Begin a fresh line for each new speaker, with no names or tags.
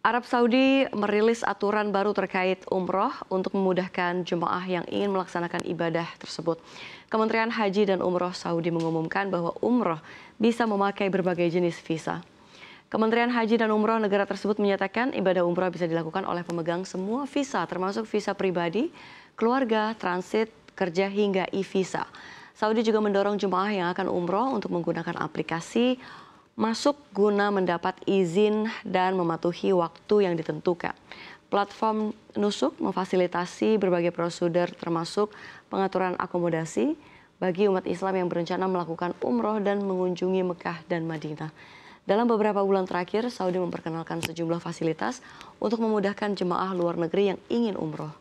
Arab Saudi merilis aturan baru terkait umroh untuk memudahkan jemaah yang ingin melaksanakan ibadah tersebut. Kementerian Haji dan Umroh Saudi mengumumkan bahwa umroh bisa memakai berbagai jenis visa. Kementerian Haji dan Umroh negara tersebut menyatakan ibadah umroh bisa dilakukan oleh pemegang semua visa, termasuk visa pribadi, keluarga, transit, kerja hingga e-visa. Saudi juga mendorong jemaah yang akan umroh untuk menggunakan aplikasi masuk guna mendapat izin dan mematuhi waktu yang ditentukan. Platform Nusuk memfasilitasi berbagai prosedur termasuk pengaturan akomodasi bagi umat Islam yang berencana melakukan umroh dan mengunjungi Mekah dan Madinah. Dalam beberapa bulan terakhir, Saudi memperkenalkan sejumlah fasilitas untuk memudahkan jemaah luar negeri yang ingin umroh.